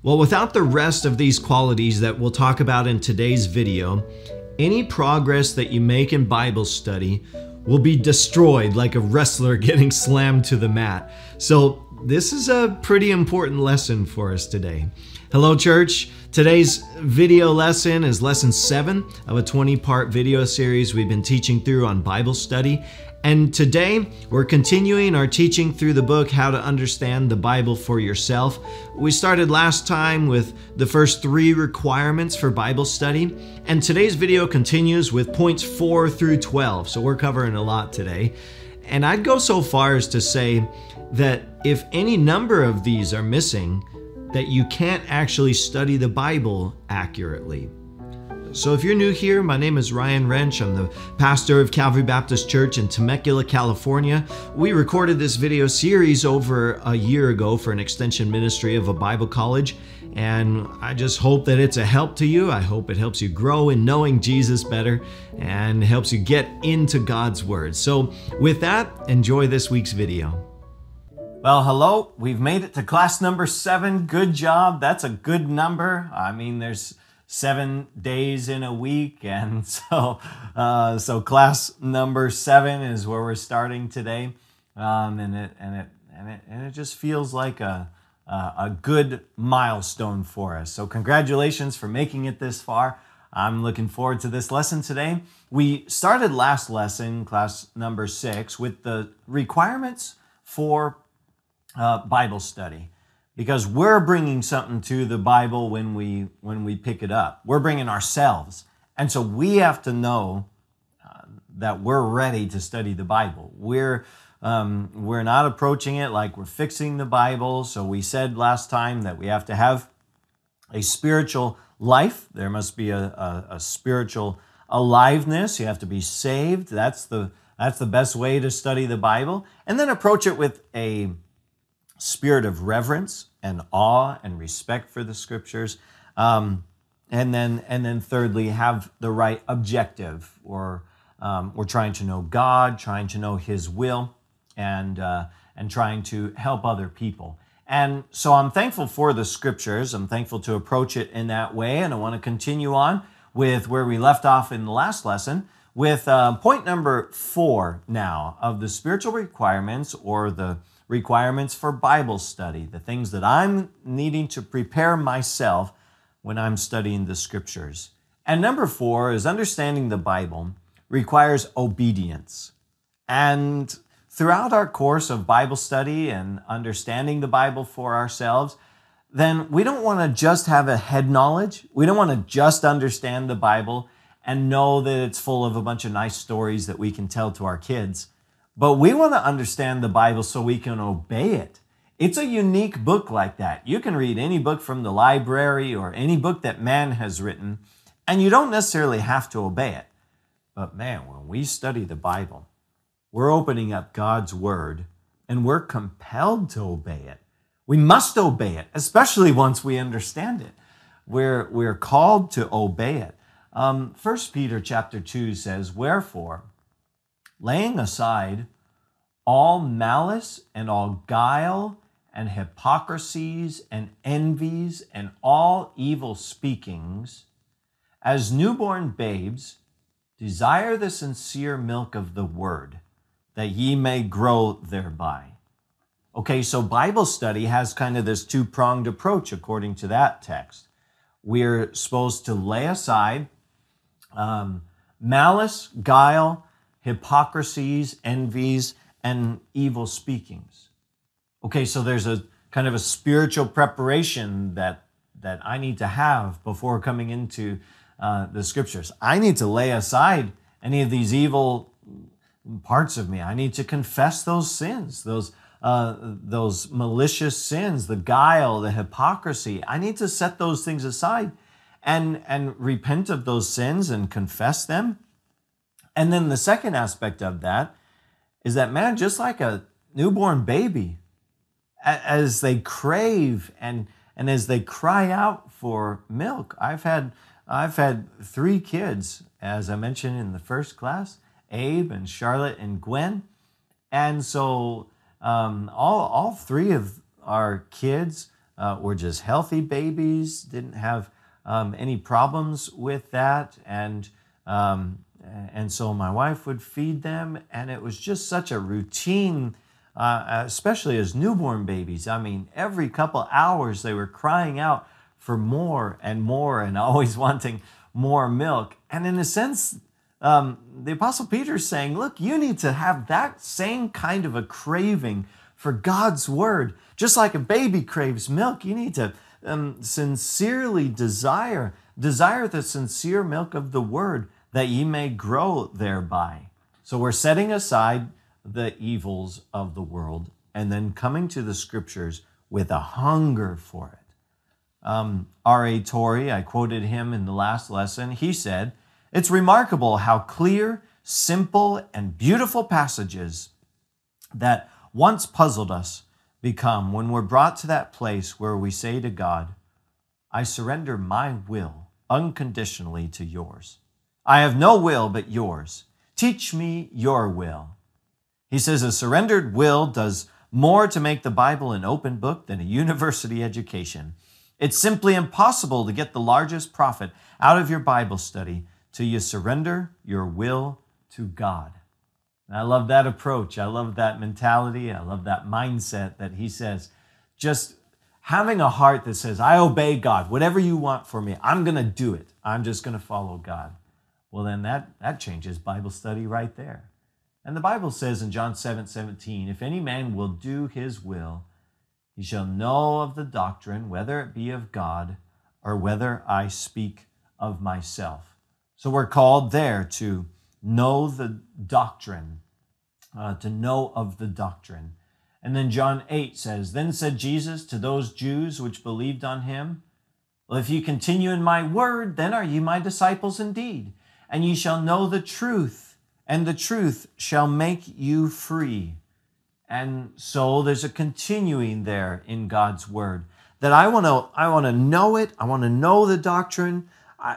Well, without the rest of these qualities that we'll talk about in today's video, any progress that you make in Bible study will be destroyed like a wrestler getting slammed to the mat. So, this is a pretty important lesson for us today. Hello, church. Today's video lesson is lesson seven of a 20 part video series we've been teaching through on Bible study. And today we're continuing our teaching through the book How to Understand the Bible for Yourself. We started last time with the first three requirements for Bible study, and today's video continues with points 4 through 12. So we're covering a lot today. And I'd go so far as to say that if any number of these are missing, that you can't actually study the Bible accurately. So, if you're new here, my name is Ryan Rench. I'm the pastor of Calvary Baptist Church in Temecula, California. We recorded this video series over a year ago for an extension ministry of a Bible college, and I just hope that it's a help to you. I hope it helps you grow in knowing Jesus better and helps you get into God's Word. So, with that, enjoy this week's video. Well, hello. We've made it to class number seven. Good job. That's a good number. I mean, there's seven days in a week, and so uh, so class number seven is where we're starting today, um, and it and it and it and it just feels like a a good milestone for us. So congratulations for making it this far. I'm looking forward to this lesson today. We started last lesson, class number six, with the requirements for uh, Bible study because we're bringing something to the Bible when we when we pick it up. We're bringing ourselves, and so we have to know uh, that we're ready to study the Bible. We're um, we're not approaching it like we're fixing the Bible. So we said last time that we have to have a spiritual life. There must be a, a, a spiritual aliveness. You have to be saved. That's the that's the best way to study the Bible, and then approach it with a spirit of reverence and awe and respect for the scriptures. Um, and then, and then thirdly, have the right objective, or um, we're trying to know God, trying to know His will, and uh, and trying to help other people. And so I'm thankful for the scriptures. I'm thankful to approach it in that way, and I want to continue on with where we left off in the last lesson with uh, point number four now of the spiritual requirements or the requirements for Bible study, the things that I'm needing to prepare myself when I'm studying the scriptures. And number four is understanding the Bible requires obedience. And throughout our course of Bible study and understanding the Bible for ourselves, then we don't want to just have a head knowledge. We don't want to just understand the Bible and know that it's full of a bunch of nice stories that we can tell to our kids. But we want to understand the Bible so we can obey it. It's a unique book like that. You can read any book from the library or any book that man has written, and you don't necessarily have to obey it. But man, when we study the Bible, we're opening up God's Word and we're compelled to obey it. We must obey it, especially once we understand it. We're, we're called to obey it. Um, 1 Peter chapter 2 says, Wherefore, laying aside all malice and all guile and hypocrisies and envies and all evil speakings, as newborn babes, desire the sincere milk of the word, that ye may grow thereby. Okay, so Bible study has kind of this two pronged approach according to that text. We're supposed to lay aside um, malice, guile, hypocrisies, envies, and evil speakings. Okay, so there's a kind of a spiritual preparation that that I need to have before coming into uh, the scriptures. I need to lay aside any of these evil parts of me. I need to confess those sins, those uh, those malicious sins, the guile, the hypocrisy. I need to set those things aside and and repent of those sins and confess them and then the second aspect of that is that, man, just like a newborn baby, as they crave and, and as they cry out for milk, I've had, I've had three kids, as I mentioned in the first class Abe and Charlotte and Gwen. And so um, all, all three of our kids uh, were just healthy babies, didn't have um, any problems with that. And, um, and so my wife would feed them, and it was just such a routine. Uh, especially as newborn babies. I mean, every couple hours they were crying out for more and more and always wanting more milk. And in a sense, um, the Apostle Peter is saying, look, you need to have that same kind of a craving for God's word. Just like a baby craves milk, you need to um, sincerely desire, desire the sincere milk of the word that ye may grow thereby. So we're setting aside the evils of the world and then coming to the scriptures with a hunger for it. Um, R.A. Torrey, I quoted him in the last lesson, he said, It's remarkable how clear, simple, and beautiful passages that once puzzled us become when we're brought to that place where we say to God, I surrender my will unconditionally to yours. I have no will but yours. Teach me your will. He says a surrendered will does more to make the Bible an open book than a university education. It's simply impossible to get the largest profit out of your Bible study till you surrender your will to God. And I love that approach. I love that mentality. I love that mindset that he says, just having a heart that says, I obey God. Whatever you want for me, I'm going to do it. I'm just going to follow God. Well, then that, that changes Bible study right there. And the Bible says in John 7 17, if any man will do his will, he shall know of the doctrine, whether it be of God or whether I speak of myself. So we're called there to know the doctrine, uh, to know of the doctrine. And then John 8 says, Then said Jesus to those Jews which believed on him, Well, if you continue in my word, then are ye my disciples indeed, and ye shall know the truth, and the truth shall make you free. And so there's a continuing there in God's word that I want to I want to know it, I want to know the doctrine,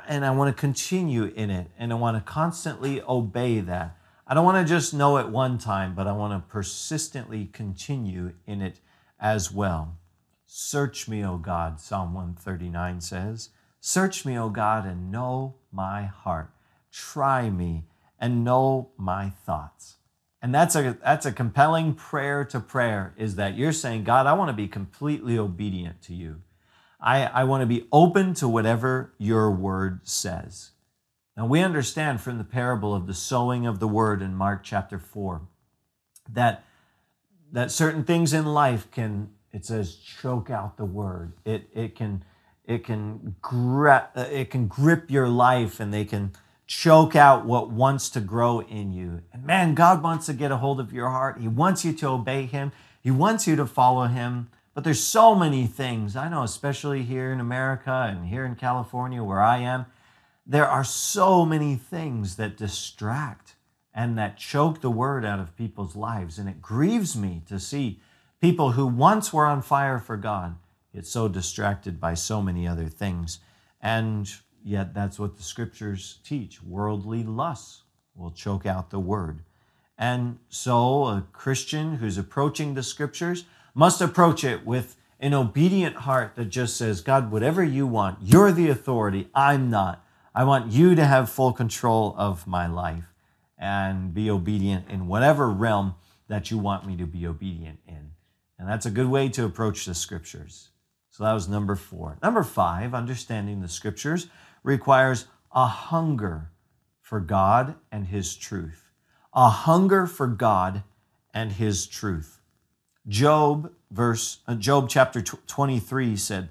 and I want to continue in it, and I want to constantly obey that. I don't want to just know it one time, but I want to persistently continue in it as well. Search me, O God, Psalm 139 says. Search me, O God, and know my heart. Try me and know my thoughts. And that's a that's a compelling prayer to prayer is that you're saying, God, I want to be completely obedient to you. I, I want to be open to whatever your word says. Now we understand from the parable of the sowing of the word in Mark chapter 4 that that certain things in life can it says choke out the word. It it can it can grip it can grip your life and they can choke out what wants to grow in you. And man, God wants to get a hold of your heart. He wants you to obey Him, He wants you to follow Him. But there's so many things. I know, especially here in America and here in California where I am, there are so many things that distract and that choke the word out of people's lives. And it grieves me to see people who once were on fire for God get so distracted by so many other things. And Yet that's what the scriptures teach. Worldly lusts will choke out the word. And so a Christian who's approaching the scriptures must approach it with an obedient heart that just says, God, whatever you want, you're the authority, I'm not. I want you to have full control of my life and be obedient in whatever realm that you want me to be obedient in. And that's a good way to approach the scriptures. So that was number four. Number five, understanding the scriptures requires a hunger for God and His truth. A hunger for God and His truth. Job, verse, uh, Job chapter 23 said,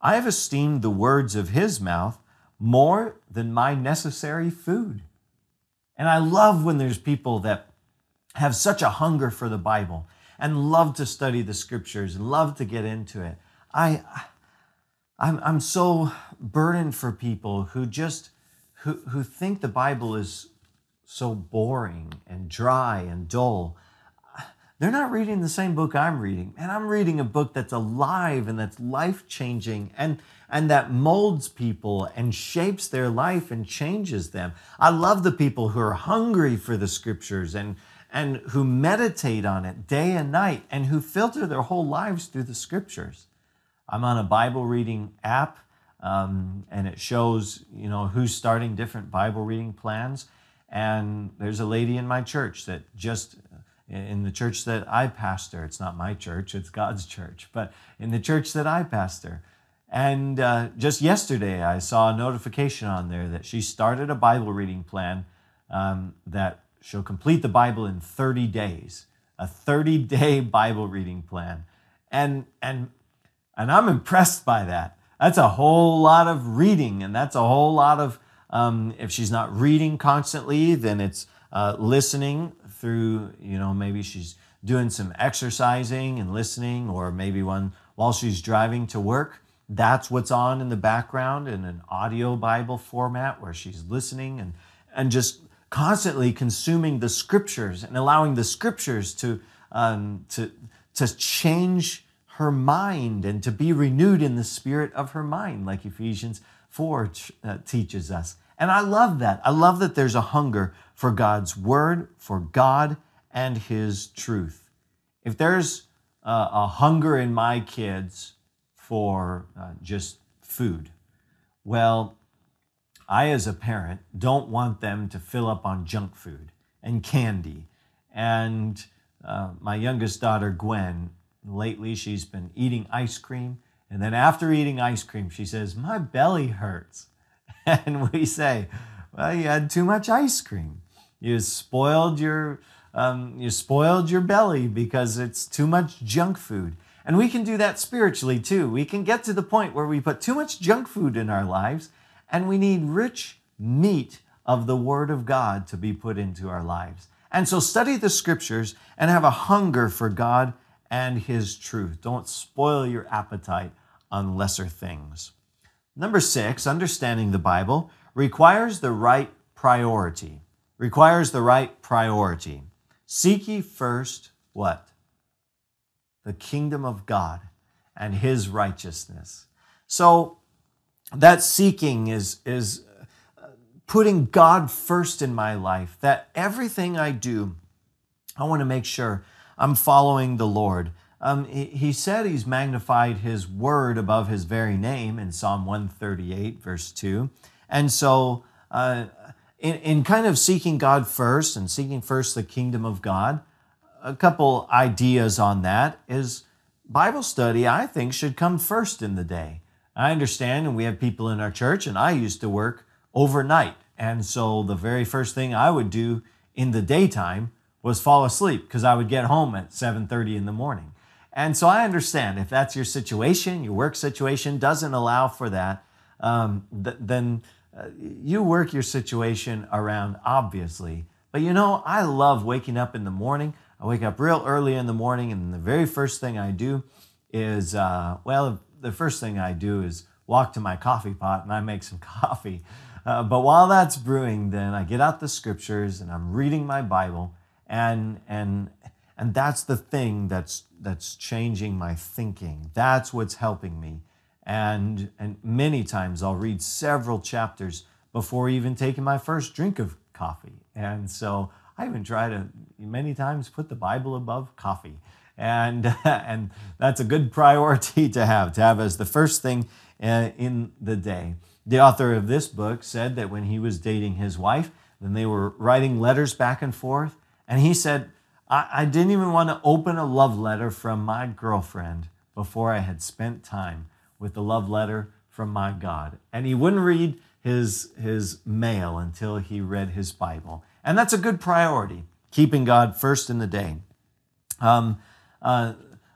I have esteemed the words of His mouth more than my necessary food. And I love when there's people that have such a hunger for the Bible and love to study the scriptures, love to get into it. I, I'm, I'm so burdened for people who just who, who think the Bible is so boring and dry and dull. They're not reading the same book I'm reading. And I'm reading a book that's alive and that's life changing and, and that molds people and shapes their life and changes them. I love the people who are hungry for the scriptures and, and who meditate on it day and night and who filter their whole lives through the scriptures. I'm on a Bible reading app, um, and it shows you know who's starting different Bible reading plans. And there's a lady in my church that just in the church that I pastor. It's not my church; it's God's church. But in the church that I pastor, and uh, just yesterday, I saw a notification on there that she started a Bible reading plan um, that she'll complete the Bible in 30 days, a 30 day Bible reading plan. And, and, and I'm impressed by that. That's a whole lot of reading, and that's a whole lot of, um, if she's not reading constantly, then it's uh, listening through, you know, maybe she's doing some exercising and listening, or maybe one while she's driving to work that's what's on in the background in an audio Bible format where she's listening and, and just constantly consuming the scriptures and allowing the scriptures to, um, to, to change her mind and to be renewed in the spirit of her mind, like Ephesians 4 uh, teaches us. And I love that. I love that there's a hunger for God's word, for God and his truth. If there's uh, a hunger in my kids, for uh, just food. Well, I, as a parent, don't want them to fill up on junk food and candy. And uh, my youngest daughter, Gwen, lately she's been eating ice cream. And then after eating ice cream, she says, My belly hurts. And we say, Well, you had too much ice cream. You spoiled your, um, you spoiled your belly because it's too much junk food. And we can do that spiritually too. We can get to the point where we put too much junk food in our lives and we need rich meat of the Word of God to be put into our lives. And so study the scriptures and have a hunger for God and His truth. Don't spoil your appetite on lesser things. Number six, understanding the Bible requires the right priority. Requires the right priority. Seek ye first what? the kingdom of God and his righteousness. So that seeking is, is uh, putting God first in my life, that everything I do, I want to make sure I'm following the Lord. Um, he, he said he's magnified his word above his very name in Psalm 138, verse 2. And so, uh, in, in kind of seeking God first and seeking first the kingdom of God, a couple ideas on that is Bible study, I think, should come first in the day. I understand, and we have people in our church, and I used to work overnight. And so the very first thing I would do in the daytime was fall asleep because I would get home at 7:30 in the morning. And so I understand if that's your situation, your work situation doesn't allow for that, um, th- then uh, you work your situation around, obviously. But you know, I love waking up in the morning. I wake up real early in the morning, and the very first thing I do is, uh, well, the first thing I do is walk to my coffee pot and I make some coffee. Uh, but while that's brewing, then I get out the scriptures and I'm reading my Bible, and and and that's the thing that's that's changing my thinking. That's what's helping me. And and many times I'll read several chapters before even taking my first drink of coffee. And so I even try to many times put the Bible above coffee. And, and that's a good priority to have, to have as the first thing uh, in the day. The author of this book said that when he was dating his wife, then they were writing letters back and forth. And he said, I, I didn't even want to open a love letter from my girlfriend before I had spent time with the love letter from my God. And he wouldn't read his, his mail until he read his Bible. And that's a good priority, keeping God first in the day. Um, uh,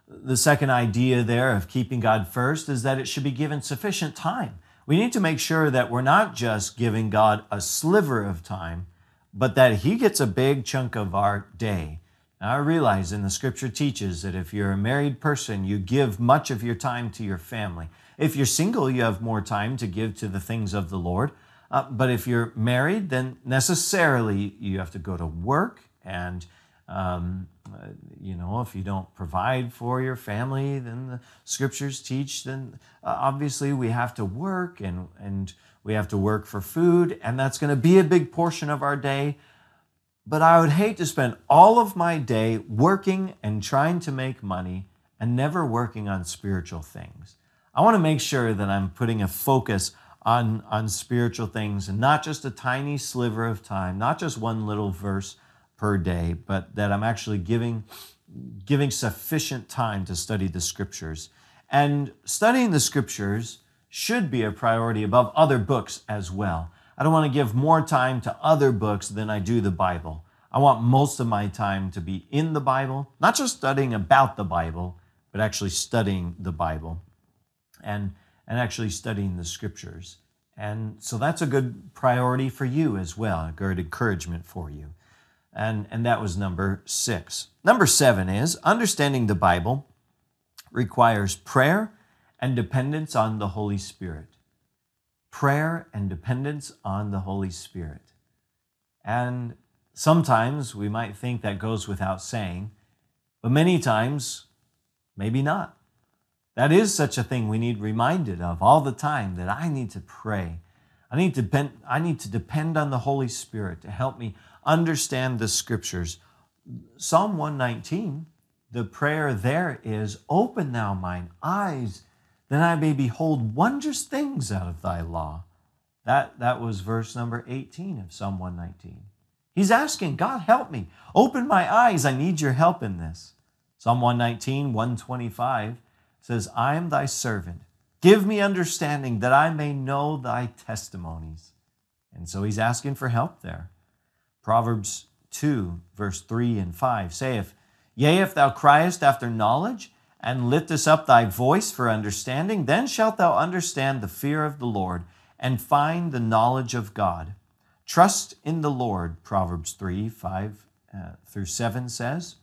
the second idea there of keeping God first is that it should be given sufficient time. We need to make sure that we're not just giving God a sliver of time, but that He gets a big chunk of our day. Now, I realize in the scripture teaches that if you're a married person, you give much of your time to your family. If you're single, you have more time to give to the things of the Lord. Uh, but if you're married, then necessarily you have to go to work. And, um, uh, you know, if you don't provide for your family, then the scriptures teach, then uh, obviously we have to work and, and we have to work for food. And that's going to be a big portion of our day. But I would hate to spend all of my day working and trying to make money and never working on spiritual things. I want to make sure that I'm putting a focus on, on spiritual things and not just a tiny sliver of time, not just one little verse per day, but that I'm actually giving, giving sufficient time to study the scriptures. And studying the scriptures should be a priority above other books as well. I don't want to give more time to other books than I do the Bible. I want most of my time to be in the Bible, not just studying about the Bible, but actually studying the Bible and, and actually studying the scriptures. And so that's a good priority for you as well, a good encouragement for you. And, and that was number six. Number seven is understanding the Bible requires prayer and dependence on the Holy Spirit. Prayer and dependence on the Holy Spirit. And sometimes we might think that goes without saying, but many times, maybe not. That is such a thing we need reminded of all the time that I need to pray. I need to depend, I need to depend on the Holy Spirit to help me understand the scriptures. Psalm 119, the prayer there is Open thou mine eyes, that I may behold wondrous things out of thy law. That, that was verse number 18 of Psalm 119. He's asking, God, help me. Open my eyes. I need your help in this. Psalm 119, 125 says, I am thy servant. Give me understanding that I may know thy testimonies. And so he's asking for help there. Proverbs 2, verse 3 and 5 saith, Yea, if thou criest after knowledge, and liftest up thy voice for understanding, then shalt thou understand the fear of the Lord, and find the knowledge of God. Trust in the Lord, Proverbs 3, 5 uh, through 7 says.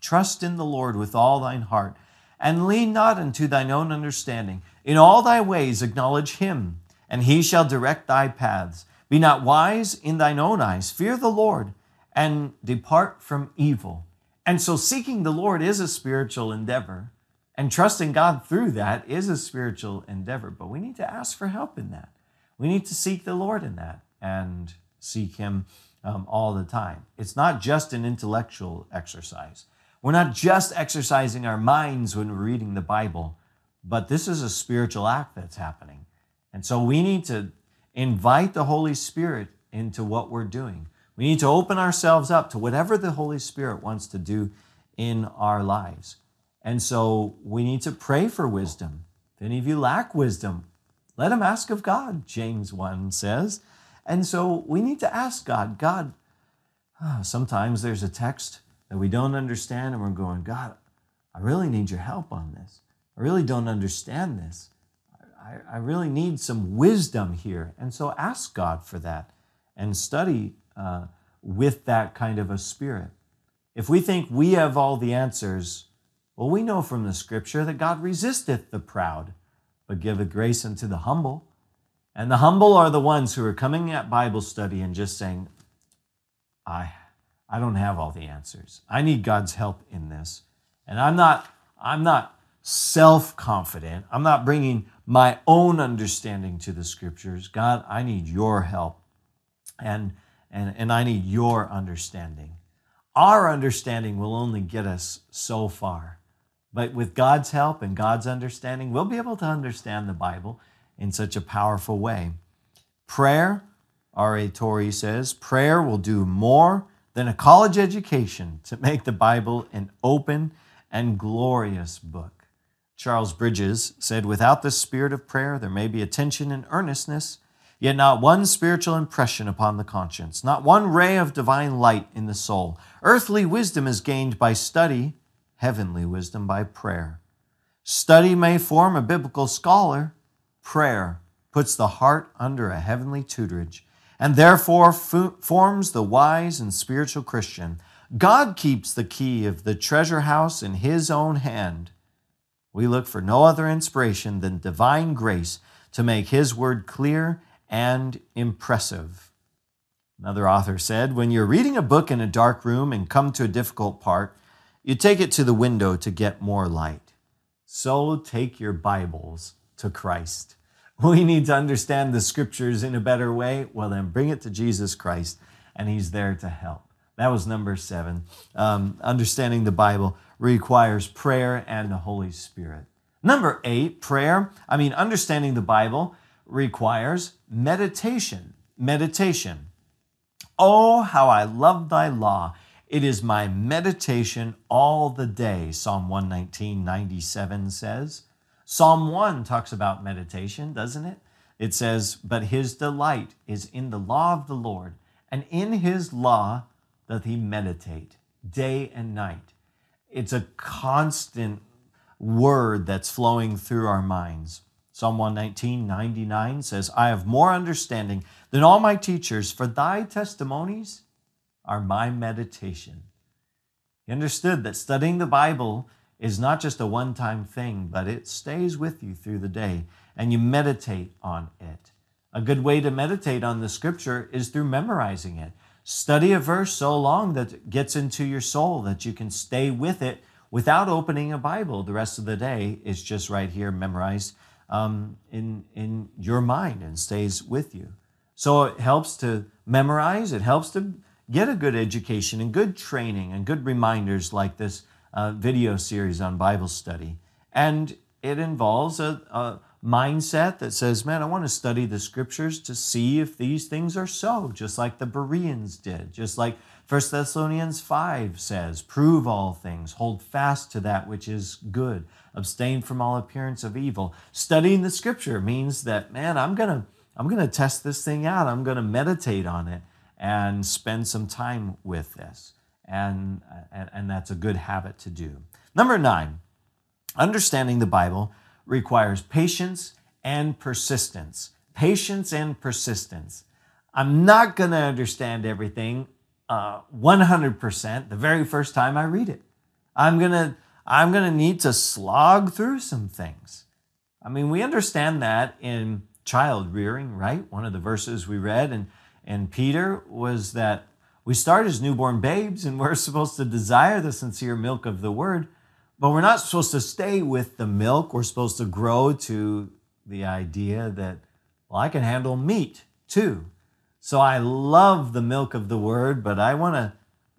Trust in the Lord with all thine heart and lean not unto thine own understanding. In all thy ways acknowledge him, and he shall direct thy paths. Be not wise in thine own eyes. Fear the Lord, and depart from evil. And so, seeking the Lord is a spiritual endeavor, and trusting God through that is a spiritual endeavor. But we need to ask for help in that. We need to seek the Lord in that and seek Him um, all the time. It's not just an intellectual exercise. We're not just exercising our minds when we're reading the Bible, but this is a spiritual act that's happening. And so we need to invite the Holy Spirit into what we're doing. We need to open ourselves up to whatever the Holy Spirit wants to do in our lives. And so we need to pray for wisdom. If any of you lack wisdom, let him ask of God, James 1 says. And so we need to ask God, God, ah, sometimes there's a text that we don't understand, and we're going, God, I really need your help on this. I really don't understand this. I, I really need some wisdom here. And so ask God for that and study uh, with that kind of a spirit. If we think we have all the answers, well, we know from the scripture that God resisteth the proud, but giveth grace unto the humble. And the humble are the ones who are coming at Bible study and just saying, I I don't have all the answers. I need God's help in this. And I'm not I'm not self-confident. I'm not bringing my own understanding to the scriptures. God, I need your help. And and and I need your understanding. Our understanding will only get us so far. But with God's help and God's understanding, we'll be able to understand the Bible in such a powerful way. Prayer, R.A. Torrey says, prayer will do more than a college education to make the Bible an open and glorious book. Charles Bridges said, Without the spirit of prayer, there may be attention and earnestness, yet not one spiritual impression upon the conscience, not one ray of divine light in the soul. Earthly wisdom is gained by study, heavenly wisdom by prayer. Study may form a biblical scholar, prayer puts the heart under a heavenly tutorage and therefore forms the wise and spiritual Christian. God keeps the key of the treasure house in His own hand. We look for no other inspiration than divine grace to make His word clear and impressive. Another author said When you're reading a book in a dark room and come to a difficult part, you take it to the window to get more light. So take your Bibles to Christ. we need to understand the scriptures in a better way, well, then bring it to Jesus Christ, and He's there to help. That was number seven. Um, understanding the Bible requires prayer and the Holy Spirit. Number eight, prayer. I mean, understanding the Bible requires meditation. Meditation. Oh, how I love thy law. It is my meditation all the day, Psalm 119, 97 says. Psalm 1 talks about meditation, doesn't it? It says, But his delight is in the law of the Lord, and in his law doth he meditate day and night. It's a constant word that's flowing through our minds. Psalm 119, 99 says, I have more understanding than all my teachers, for thy testimonies are my meditation. He understood that studying the Bible is not just a one time thing, but it stays with you through the day and you meditate on it. A good way to meditate on the scripture is through memorizing it. Study a verse so long that it gets into your soul that you can stay with it without opening a Bible. The rest of the day is just right here memorized um, in, in your mind and stays with you. So it helps to memorize, it helps to get a good education and good training and good reminders like this uh, video series on Bible study. And it involves a, a mindset that says, man, I want to study the scriptures to see if these things are so, just like the Bereans did, just like 1 Thessalonians 5 says, prove all things, hold fast to that which is good, abstain from all appearance of evil. Studying the scripture means that, man, I'm going to I'm going to test this thing out. I'm going to meditate on it and spend some time with this. And, and, and that's a good habit to do. Number nine, understanding the Bible requires patience and persistence. Patience and persistence. I'm not going to understand everything uh, 100% the very first time I read it. I'm going to I'm going to need to slog through some things. I mean, we understand that in child rearing, right? One of the verses we read and and Peter was that we start as newborn babes and we're supposed to desire the sincere milk of the word but we're not supposed to stay with the milk. We're supposed to grow to the idea that, well, I can handle meat too. So I love the milk of the word, but I want to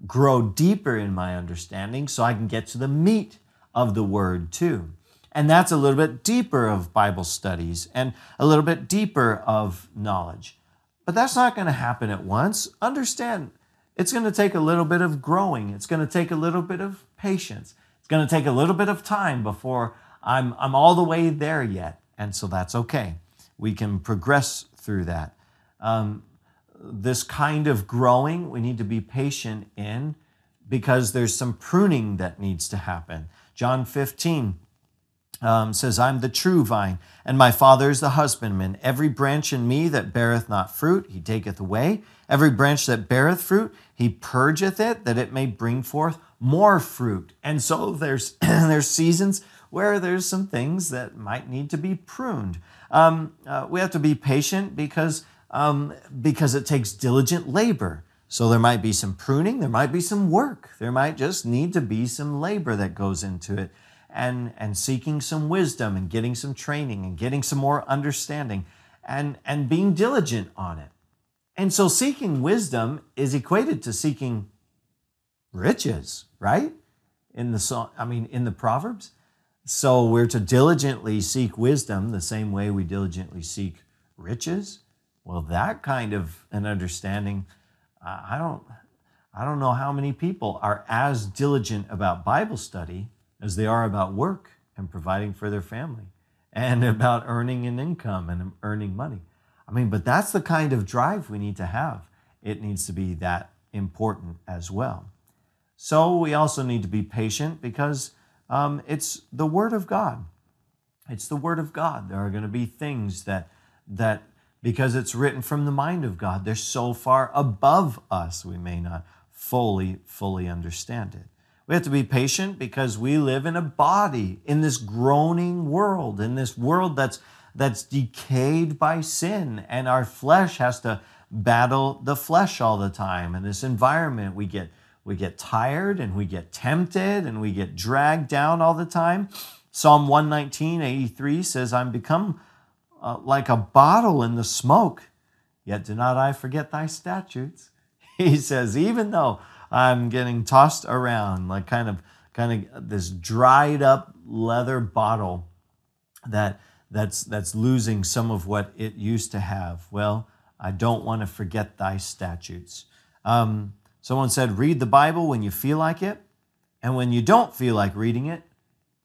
grow deeper in my understanding so I can get to the meat of the word too. And that's a little bit deeper of Bible studies and a little bit deeper of knowledge. But that's not going to happen at once. Understand, it's going to take a little bit of growing, it's going to take a little bit of patience. It's going to take a little bit of time before I'm, I'm all the way there yet. And so that's okay. We can progress through that. Um, this kind of growing, we need to be patient in because there's some pruning that needs to happen. John 15 um, says, I'm the true vine, and my Father is the husbandman. Every branch in me that beareth not fruit, he taketh away. Every branch that beareth fruit, he purgeth it, that it may bring forth more fruit. And so there's there's seasons where there's some things that might need to be pruned. Um, uh, we have to be patient because um, because it takes diligent labor. So there might be some pruning, there might be some work, there might just need to be some labor that goes into it, and and seeking some wisdom and getting some training and getting some more understanding, and and being diligent on it. And so seeking wisdom is equated to seeking riches, right? In the song, I mean, in the Proverbs. So we're to diligently seek wisdom the same way we diligently seek riches. Well, that kind of an understanding, I don't, I don't know how many people are as diligent about Bible study as they are about work and providing for their family and about earning an income and earning money. I mean, but that's the kind of drive we need to have. It needs to be that important as well. So we also need to be patient because um, it's the Word of God. It's the Word of God. There are going to be things that that because it's written from the mind of God, they're so far above us we may not fully fully understand it. We have to be patient because we live in a body in this groaning world, in this world that's that's decayed by sin, and our flesh has to battle the flesh all the time. In this environment, we get we get tired and we get tempted and we get dragged down all the time. Psalm 119, 83 says, I'm become uh, like a bottle in the smoke, yet do not I forget thy statutes. He says, even though I'm getting tossed around like kind of kind of this dried up leather bottle that that's that's losing some of what it used to have. Well, I don't want to forget thy statutes. Um, someone said, read the Bible when you feel like it, and when you don't feel like reading it,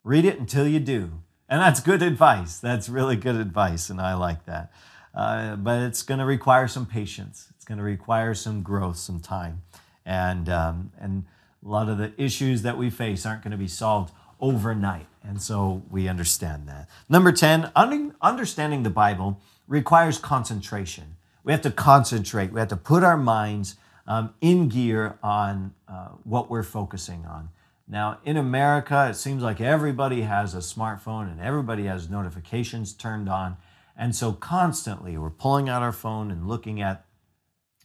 read it until you do. And that's good advice. That's really good advice, and I like that. Uh, but it's going to require some patience. It's going to require some growth, some time, and um, and a lot of the issues that we face aren't going to be solved overnight. And so we understand that. Number 10, understanding the Bible requires concentration. We have to concentrate, we have to put our minds um, in gear on uh, what we're focusing on. Now, in America, it seems like everybody has a smartphone and everybody has notifications turned on. And so constantly we're pulling out our phone and looking at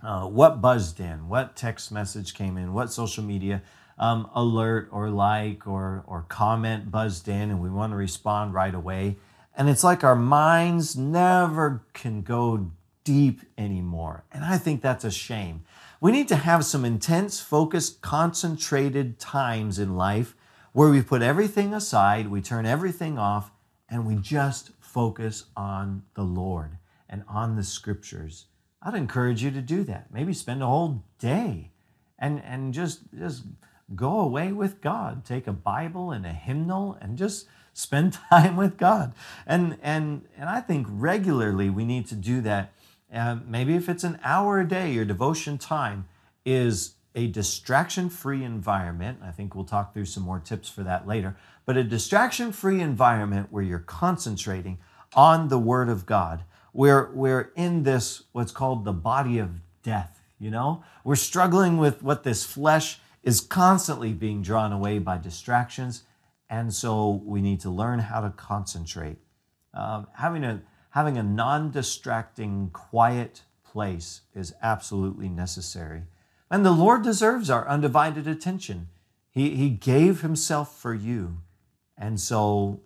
uh, what buzzed in, what text message came in, what social media um, alert or like or, or comment buzzed in, and we want to respond right away. And it's like our minds never can go deep anymore. And I think that's a shame. We need to have some intense, focused, concentrated times in life where we put everything aside, we turn everything off, and we just focus on the Lord and on the scriptures. I'd encourage you to do that. Maybe spend a whole day and, and just, just go away with God. Take a Bible and a hymnal and just spend time with God. And, and, and I think regularly we need to do that. Uh, maybe if it's an hour a day, your devotion time is a distraction free environment. I think we'll talk through some more tips for that later. But a distraction free environment where you're concentrating on the Word of God. We're, we're in this, what's called the body of death, you know? We're struggling with what this flesh is constantly being drawn away by distractions. And so we need to learn how to concentrate. Um, having a, having a non distracting, quiet place is absolutely necessary. And the Lord deserves our undivided attention. He, he gave Himself for you. And so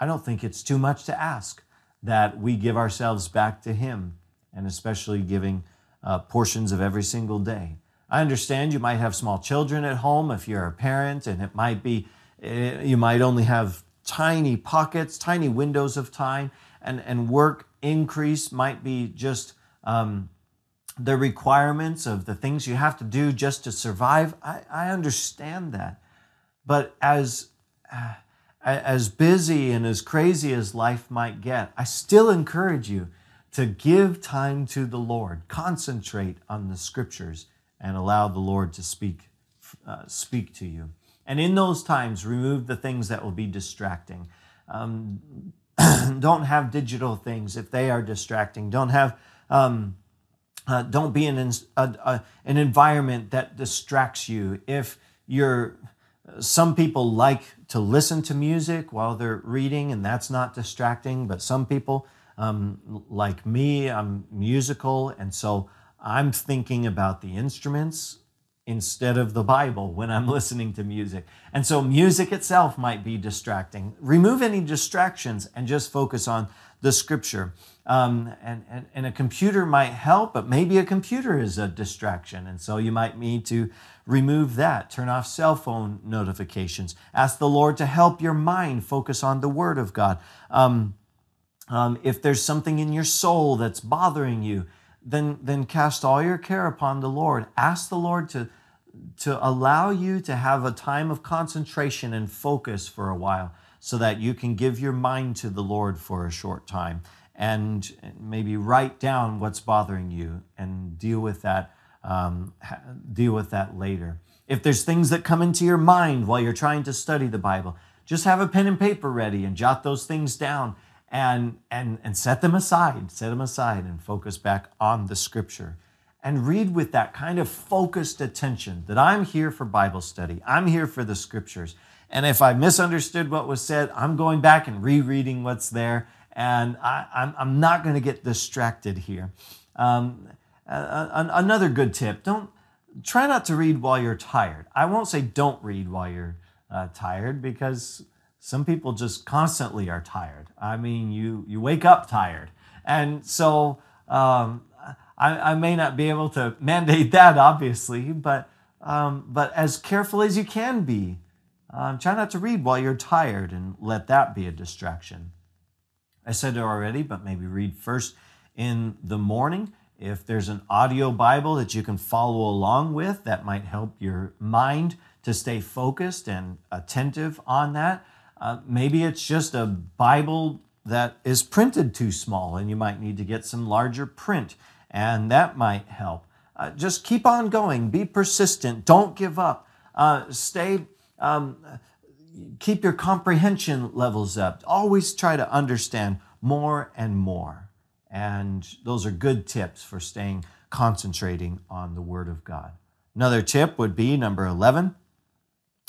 I don't think it's too much to ask that we give ourselves back to Him, and especially giving uh, portions of every single day. I understand you might have small children at home if you're a parent, and it might be, eh, you might only have tiny pockets, tiny windows of time, and, and work increase might be just um, the requirements of the things you have to do just to survive. I, I understand that. But as, uh, as busy and as crazy as life might get, I still encourage you to give time to the Lord, concentrate on the scriptures and allow the Lord to speak, uh, speak to you. And in those times, remove the things that will be distracting. Um, don't have digital things if they are distracting. Don't have, um, uh, don't be in an, an environment that distracts you. If you're, some people like to listen to music while they're reading, and that's not distracting. But some people, um, like me, I'm musical, and so I'm thinking about the instruments instead of the Bible when I'm listening to music. And so music itself might be distracting. Remove any distractions and just focus on the scripture. Um, and, and, and a computer might help, but maybe a computer is a distraction. And so you might need to remove that. Turn off cell phone notifications. Ask the Lord to help your mind focus on the Word of God. Um, um, if there's something in your soul that's bothering you, then, then cast all your care upon the Lord. Ask the Lord to, to allow you to have a time of concentration and focus for a while so that you can give your mind to the Lord for a short time and maybe write down what's bothering you and deal with that um, deal with that later if there's things that come into your mind while you're trying to study the bible just have a pen and paper ready and jot those things down and, and, and set them aside, set them aside and focus back on the scripture. And read with that kind of focused attention that I'm here for Bible study, I'm here for the scriptures. And if I misunderstood what was said, I'm going back and rereading what's there, and I, am not going to get distracted here. Um, another good tip don't try not to read while you're tired. I won't say don't read while you're uh, tired because some people just constantly are tired. I mean, you you wake up tired, and so um, I, I, may not be able to mandate that, obviously, but um, but as careful as you can be, um, try not to read while you're tired, and let that be a distraction. I said it already, but maybe read first in the morning. If there's an audio Bible that you can follow along with, that might help your mind to stay focused and attentive on that. Uh, maybe it's just a Bible that is printed too small and you might need to get some larger print, and that might help. Uh, just keep on going, be persistent, don't give up, uh, stay. Um, keep your comprehension levels up. Always try to understand more and more. And those are good tips for staying concentrating on the Word of God. Another tip would be number 11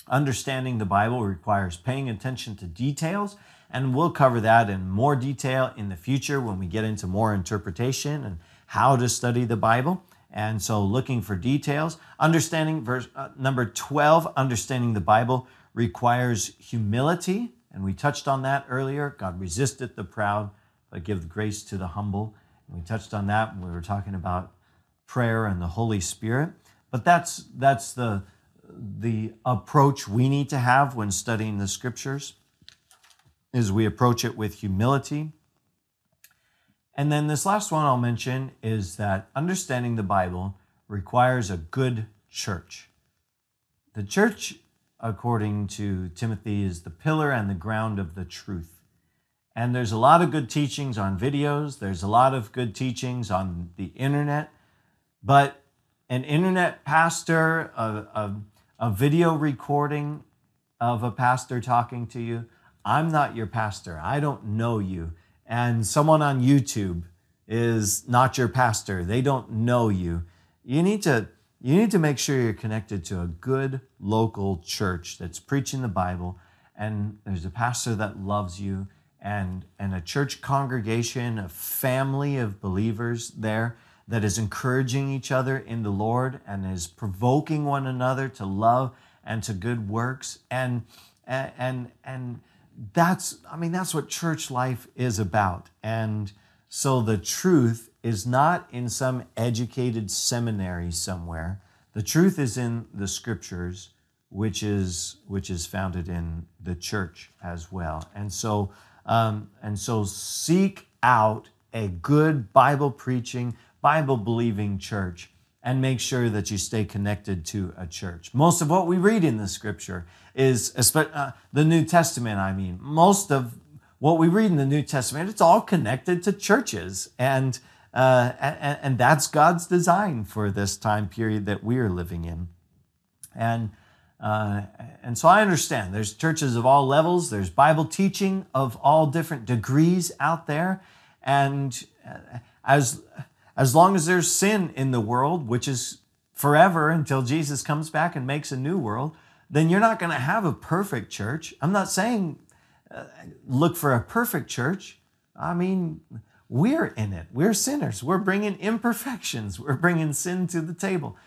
understanding the Bible requires paying attention to details. And we'll cover that in more detail in the future when we get into more interpretation and how to study the Bible. And so, looking for details, understanding verse uh, number 12, understanding the Bible requires humility. And we touched on that earlier. God resisteth the proud, but give grace to the humble. And we touched on that when we were talking about prayer and the Holy Spirit. But that's that's the the approach we need to have when studying the scriptures is we approach it with humility. And then this last one I'll mention is that understanding the Bible requires a good church. The church according to Timothy, is the pillar and the ground of the truth. And there's a lot of good teachings on videos, there's a lot of good teachings on the internet, but an internet pastor, a, a, a video recording of a pastor talking to you, I'm not your pastor. I don't know you. And someone on YouTube is not your pastor. They don't know you. You need to you need to make sure you're connected to a good local church that's preaching the Bible and there's a pastor that loves you and, and a church congregation, a family of believers there that is encouraging each other in the Lord and is provoking one another to love and to good works. And, and, and that's, I mean, that's what church life is about. And so the truth is not in some educated seminary somewhere. The truth is in the scriptures, which is which is founded in the church as well. And so um, and so seek out a good Bible preaching, Bible believing church and make sure that you stay connected to a church. Most of what we read in the scripture is uh, the New Testament, I mean, most of what we read in the New Testament, it's all connected to churches. And uh, and, and, that's God's design for this time period that we are living in. And, uh, and so I understand there's churches of all levels, there's Bible teaching of all different degrees out there. And uh, as, as long as there's sin in the world, which is forever until Jesus comes back and makes a new world, then you're not going to have a perfect church. I'm not saying uh, look for a perfect church. I mean, we're in it. We're sinners. We're bringing imperfections. We're bringing sin to the table.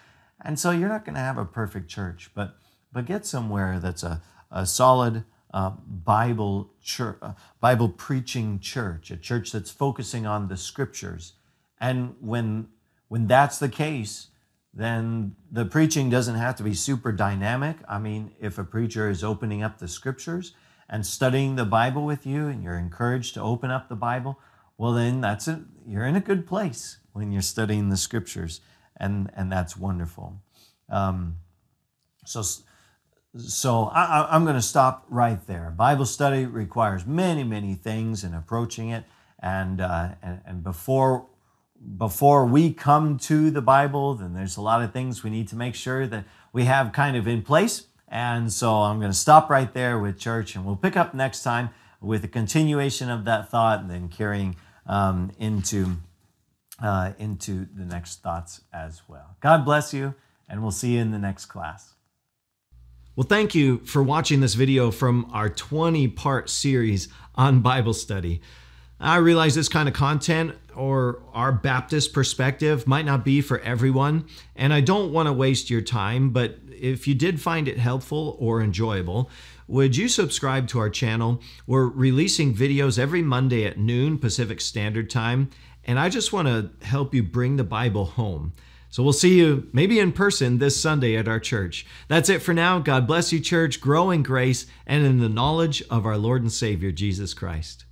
And so you're not going to have a perfect church, but, but get somewhere that's a, a solid uh, Bible church, uh, Bible preaching church, a church that's focusing on the scriptures. And when, when that's the case, then the preaching doesn't have to be super dynamic. I mean, if a preacher is opening up the scriptures and studying the Bible with you, and you're encouraged to open up the Bible, well then that's it you're in a good place when you're studying the scriptures. And and that's wonderful. Um, so so I, am going to stop right there. Bible study requires many many things in approaching it. And, uh, and and before before we come to the bible then there's a lot of things we need to make sure that we have kind of in place and so i'm going to stop right there with church and we'll pick up next time with a continuation of that thought and then carrying um, into, uh, into the next thoughts as well. God bless you, and we'll see you in the next class. Well, thank you for watching this video from our 20 part series on Bible study. I realize this kind of content or our Baptist perspective might not be for everyone, and I don't want to waste your time, but if you did find it helpful or enjoyable, would you subscribe to our channel? We're releasing videos every Monday at noon Pacific Standard Time, and I just want to help you bring the Bible home. So we'll see you maybe in person this Sunday at our church. That's it for now. God bless you, church. Grow in grace and in the knowledge of our Lord and Savior, Jesus Christ.